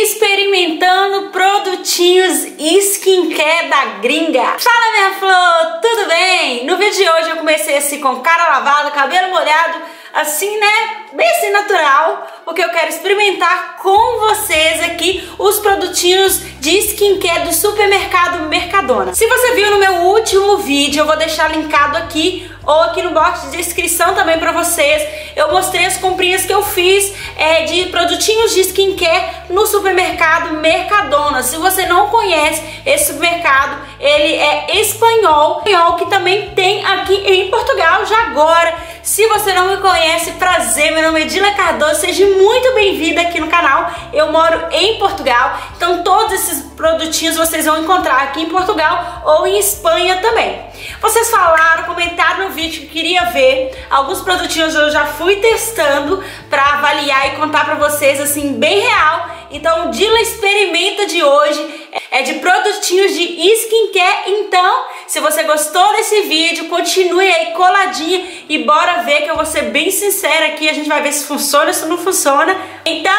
experimentando produtinhos skincare da gringa. Fala minha flor, tudo bem? No vídeo de hoje eu comecei assim com cara lavada, cabelo molhado, assim né, bem assim natural, porque eu quero experimentar com vocês aqui os produtinhos de skincare do supermercado Mercadona. Se você viu no meu último vídeo, eu vou deixar linkado aqui ou aqui no box de descrição também para vocês. Eu mostrei as comprinhas que eu fiz é, de produtinhos de skincare no supermercado Mercadona. Se você não conhece esse supermercado, ele é espanhol, espanhol que também tem aqui em Portugal já agora. Se você não me conhece, prazer, meu nome é Dila Cardoso, seja muito bem-vinda aqui no canal. Eu moro em Portugal, então todos esses produtinhos vocês vão encontrar aqui em Portugal ou em Espanha também. Vocês falaram, comentaram no vídeo que queria ver alguns produtinhos eu já fui testando para avaliar e contar para vocês assim bem real. Então Dila Experimenta de hoje é de produtinhos de skincare. Então, se você gostou desse vídeo, continue aí coladinha e bora ver que eu vou ser bem sincera aqui. A gente vai ver se funciona ou se não funciona. Então,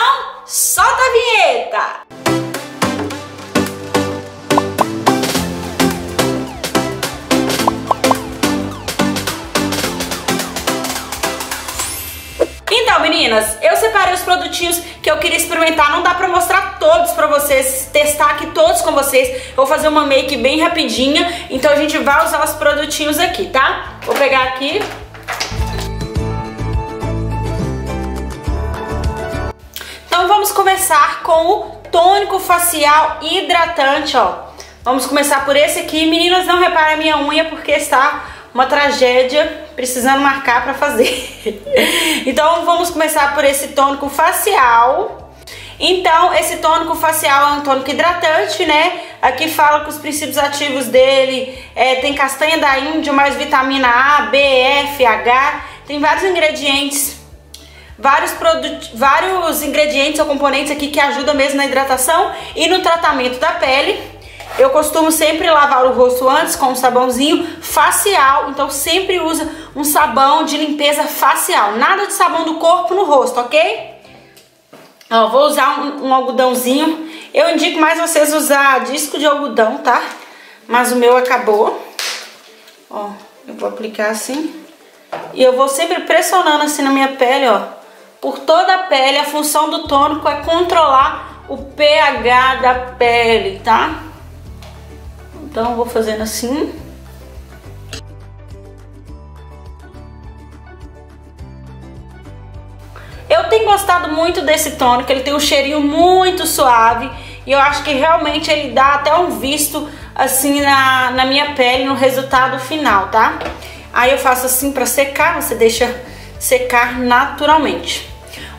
solta a vinheta! Meninas, eu separei os produtinhos que eu queria experimentar. Não dá pra mostrar todos pra vocês, testar aqui todos com vocês. Vou fazer uma make bem rapidinha, então a gente vai usar os produtinhos aqui, tá? Vou pegar aqui. Então vamos começar com o tônico facial hidratante, ó. Vamos começar por esse aqui. Meninas, não reparem a minha unha porque está uma tragédia, precisando marcar para fazer. então vamos começar por esse tônico facial. Então esse tônico facial é um tônico hidratante, né? Aqui fala que os princípios ativos dele é, tem castanha da índia, mais vitamina A, B, F, H, tem vários ingredientes vários vários ingredientes ou componentes aqui que ajudam mesmo na hidratação e no tratamento da pele. Eu costumo sempre lavar o rosto antes com um sabãozinho facial, então sempre usa um sabão de limpeza facial. Nada de sabão do corpo no rosto, ok? Ó, vou usar um, um algodãozinho. Eu indico mais vocês usar disco de algodão, tá? Mas o meu acabou. Ó, eu vou aplicar assim. E eu vou sempre pressionando assim na minha pele, ó. Por toda a pele, a função do tônico é controlar o pH da pele, tá? Então, vou fazendo assim. Eu tenho gostado muito desse tônico, ele tem um cheirinho muito suave e eu acho que realmente ele dá até um visto assim na, na minha pele no resultado final, tá? Aí eu faço assim para secar, você deixa secar naturalmente.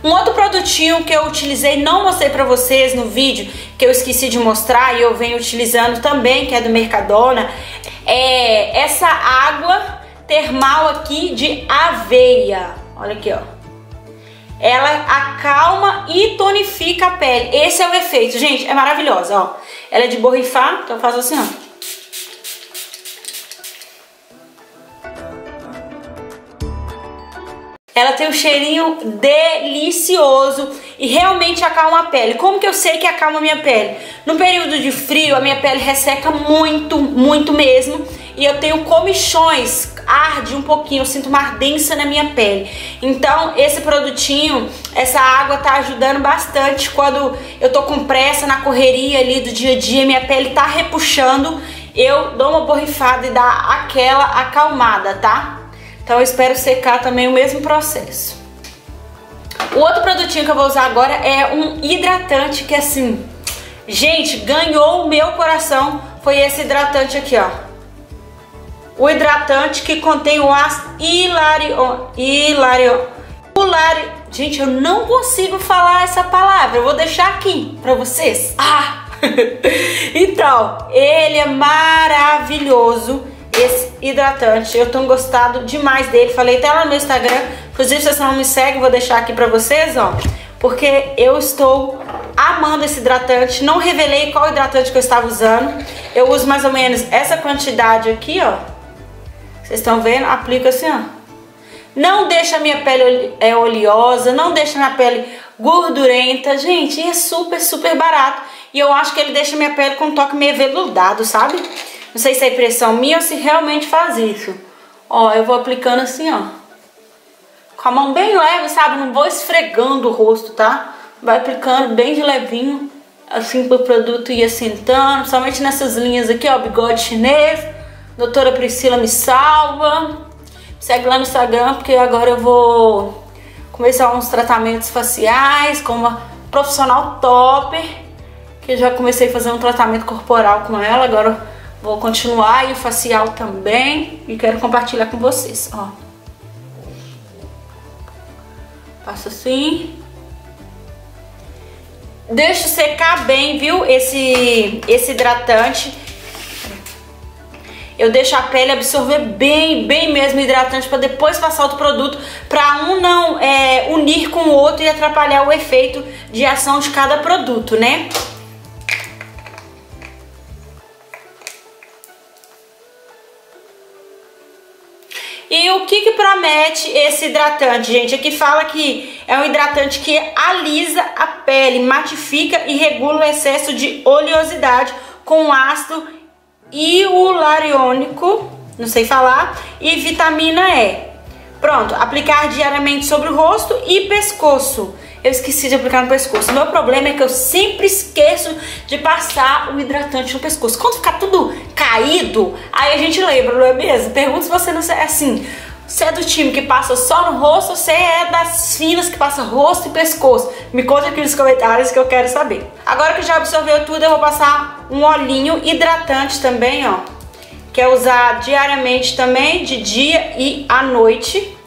Um outro produtinho que eu utilizei, não mostrei pra vocês no vídeo, que eu esqueci de mostrar e eu venho utilizando também, que é do Mercadona, é essa água termal aqui de aveia. Olha aqui, ó. Ela acalma e tonifica a pele. Esse é o efeito, gente, é maravilhosa, ó. Ela é de borrifar, então eu faço assim, ó. Ela tem um cheirinho delicioso e realmente acalma a pele. Como que eu sei que acalma a minha pele? No período de frio, a minha pele resseca muito, muito mesmo. E eu tenho comichões, arde um pouquinho, eu sinto uma ardência na minha pele. Então, esse produtinho, essa água tá ajudando bastante quando eu tô com pressa na correria ali do dia a dia, minha pele tá repuxando, eu dou uma borrifada e dá aquela acalmada, tá? Então eu espero secar também o mesmo processo. O outro produtinho que eu vou usar agora é um hidratante que assim, gente, ganhou o meu coração. Foi esse hidratante aqui, ó. O hidratante que contém o ácido hilarion, hilarion, hilarion. Gente, eu não consigo falar essa palavra. Eu vou deixar aqui pra vocês. Ah! então, ele é maravilhoso esse hidratante. Eu tenho gostado demais dele. Falei até lá no Instagram. Inclusive, se você não me segue, vou deixar aqui pra vocês, ó. Porque eu estou amando esse hidratante. Não revelei qual hidratante que eu estava usando. Eu uso mais ou menos essa quantidade aqui, ó. Vocês estão vendo? Aplico assim, ó. Não deixa a minha pele é oleosa, não deixa minha pele gordurenta. Gente, é super, super barato. E eu acho que ele deixa minha pele com um toque meio veludado, sabe? Não sei se é impressão minha ou se realmente faz isso. Ó, eu vou aplicando assim, ó. Com a mão bem leve, sabe? Não vou esfregando o rosto, tá? Vai aplicando bem de levinho, assim pro produto ir assentando. Somente nessas linhas aqui, ó, bigode chinês. Doutora Priscila me salva. Segue lá no Instagram, porque agora eu vou começar uns tratamentos faciais com uma profissional top. Que já comecei a fazer um tratamento corporal com ela, agora vou continuar e o facial também. E quero compartilhar com vocês, ó. Passa assim. Deixa secar bem, viu? Esse, esse hidratante. Eu deixo a pele absorver bem, bem mesmo hidratante para depois passar outro produto, para um não é, unir com o outro e atrapalhar o efeito de ação de cada produto, né? Promete esse hidratante, gente? Aqui fala que é um hidratante que alisa a pele, matifica e regula o excesso de oleosidade com ácido hialurônico, não sei falar, e vitamina E. Pronto, aplicar diariamente sobre o rosto e pescoço. Eu esqueci de aplicar no pescoço. Meu problema é que eu sempre esqueço de passar o hidratante no pescoço. Quando ficar tudo caído, aí a gente lembra, não é mesmo? Pergunta se você não é assim. Você é do time que passa só no rosto ou você é das finas que passa rosto e pescoço? Me conta aqui nos comentários que eu quero saber. Agora que já absorveu tudo, eu vou passar um olhinho hidratante também, ó. Que é usar diariamente também, de dia e à noite.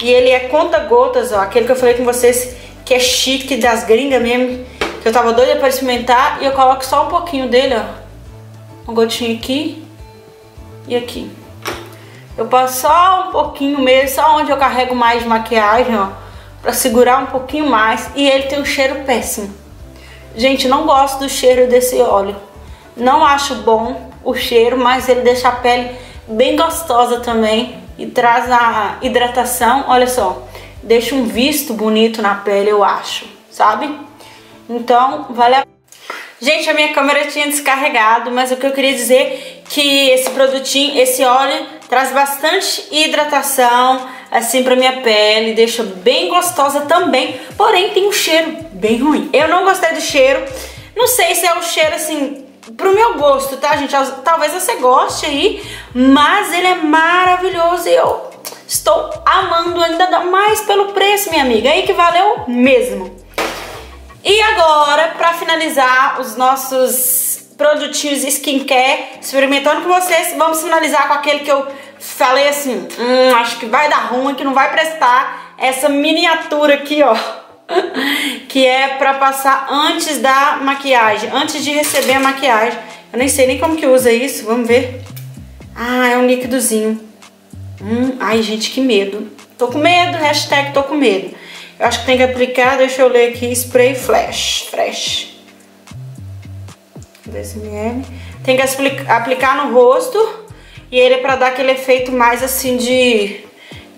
E ele é conta-gotas, ó. Aquele que eu falei com vocês que é chique das gringas mesmo, que eu tava doida para experimentar, e eu coloco só um pouquinho dele, ó. Um gotinho aqui e aqui. Eu passo só um pouquinho mesmo, só onde eu carrego mais maquiagem, ó, pra segurar um pouquinho mais, e ele tem um cheiro péssimo. Gente, não gosto do cheiro desse óleo. Não acho bom o cheiro, mas ele deixa a pele bem gostosa também e traz a hidratação. Olha só, deixa um visto bonito na pele, eu acho, sabe? Então, vale a Gente, a minha câmera tinha descarregado, mas o que eu queria dizer é que esse produtinho, esse óleo, traz bastante hidratação, assim, pra minha pele, deixa bem gostosa também, porém tem um cheiro bem ruim. Eu não gostei do cheiro, não sei se é o cheiro, assim, pro meu gosto, tá, gente? Talvez você goste aí, mas ele é maravilhoso e eu Estou amando ainda mais pelo preço, minha amiga. Aí que valeu mesmo. E agora, para finalizar os nossos produtinhos skincare, experimentando com vocês, vamos finalizar com aquele que eu falei assim, hum, acho que vai dar ruim, que não vai prestar. Essa miniatura aqui, ó. que é para passar antes da maquiagem, antes de receber a maquiagem. Eu nem sei nem como que usa isso, vamos ver. Ah, é um líquidozinho. Hum, ai, gente, que medo. Tô com medo, hashtag tô com medo. Eu acho que tem que aplicar, deixa eu ler aqui, spray flash, fresh. 10 ml. Tem que aplicar no rosto e ele é pra dar aquele efeito mais assim de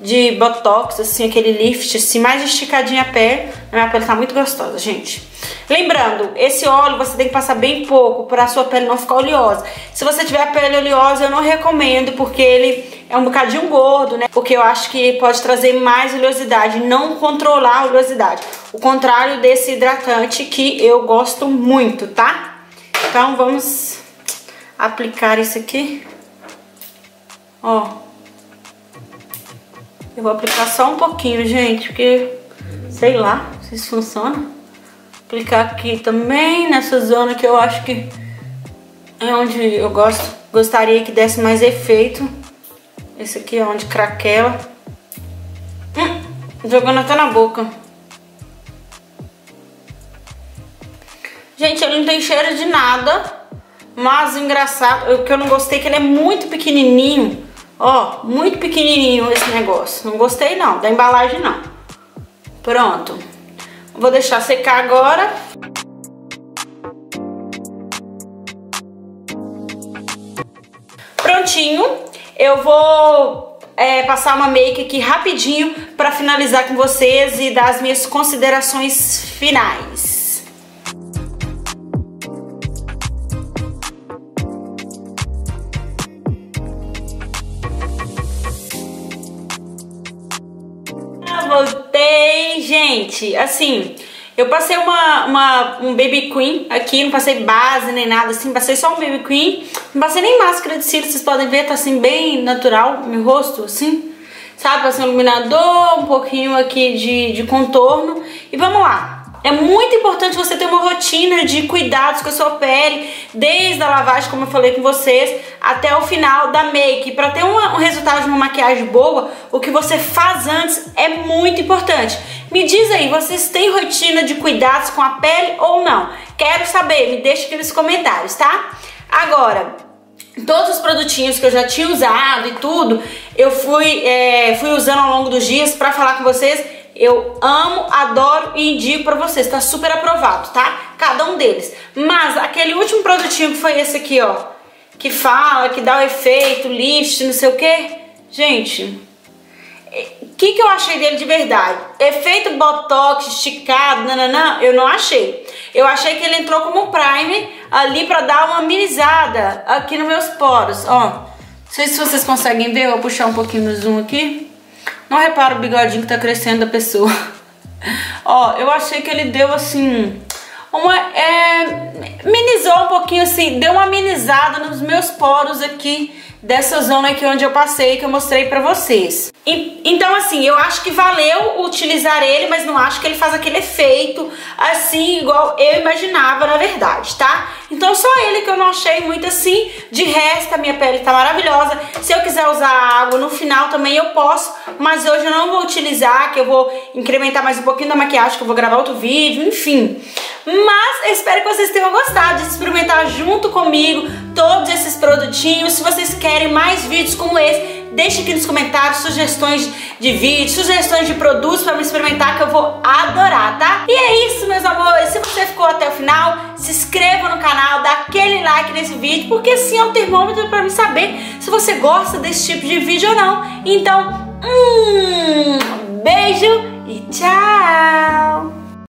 de botox, assim, aquele lift, assim, mais esticadinha a. A minha pele tá muito gostosa, gente. Lembrando, esse óleo você tem que passar bem pouco para a sua pele não ficar oleosa. Se você tiver a pele oleosa, eu não recomendo, porque ele é um bocadinho gordo, né? Porque eu acho que pode trazer mais oleosidade, não controlar a oleosidade. O contrário desse hidratante que eu gosto muito, tá? Então vamos aplicar isso aqui. Ó. Eu vou aplicar só um pouquinho, gente, porque sei lá se isso funciona. Aplicar aqui também, nessa zona que eu acho que é onde eu gosto, gostaria que desse mais efeito. Esse aqui é onde craquela. Hum, jogando até na boca. Gente, ele não tem cheiro de nada, mas engraçado, o que eu não gostei é que ele é muito pequenininho. Ó, muito pequenininho esse negócio. Não gostei não, da embalagem não. Pronto. Vou deixar secar agora. Prontinho. Eu vou é, passar uma make aqui rapidinho para finalizar com vocês e dar as minhas considerações finais. Voltei, gente. Assim, eu passei uma, uma, um baby queen aqui, não passei base nem nada, assim, passei só um baby queen. Não passei nem máscara de cílios, vocês podem ver, tá assim, bem natural meu rosto, assim. Sabe, passei um iluminador, um pouquinho aqui de, de contorno. E vamos lá. É muito importante você ter uma rotina de cuidados com a sua pele, desde a lavagem, como eu falei com vocês, até o final da make. Para ter uma, um resultado de uma maquiagem boa, o que você faz antes é muito importante. Me diz aí, vocês têm rotina de cuidados com a pele ou não? Quero saber, me deixa aqui nos comentários, tá? Agora, todos os produtinhos que eu já tinha usado e tudo, eu fui, é, fui usando ao longo dos dias para falar com vocês eu amo, adoro e indico pra vocês. Tá super aprovado, tá? Cada um deles. Mas aquele último produtinho que foi esse aqui, ó. Que fala, que dá o efeito, lift, não sei o que. Gente, o que, que eu achei dele de verdade? Efeito botox esticado, nananã, eu não achei. Eu achei que ele entrou como primer ali pra dar uma amenizada aqui nos meus poros, ó. Não sei se vocês conseguem ver, eu vou puxar um pouquinho no zoom aqui. Não repara o bigodinho que tá crescendo da pessoa. Ó, eu achei que ele deu assim... Uma, é, minizou um pouquinho assim, deu uma amenizada nos meus poros aqui dessa zona aqui onde eu passei que eu mostrei pra vocês. Então assim, eu acho que valeu utilizar ele, mas não acho que ele faz aquele efeito assim, igual eu imaginava na verdade, tá? Então só ele que eu não achei muito assim, de resto a minha pele tá maravilhosa. Se eu quiser usar água no final também eu posso, mas hoje eu não vou utilizar, que eu vou incrementar mais um pouquinho da maquiagem, que eu vou gravar outro vídeo, enfim. Mas eu espero que vocês tenham gostado de experimentar junto comigo todos esses produtinhos. Se vocês querem mais vídeos como esse, deixe aqui nos comentários sugestões de vídeos, sugestões de produtos para me experimentar que eu vou adorar, tá? E é isso, meus amores. Se você ficou até o final, se inscreva no canal, dá aquele like nesse vídeo, porque assim é o termômetro para me saber se você gosta desse tipo de vídeo ou não. Então, um beijo e tchau!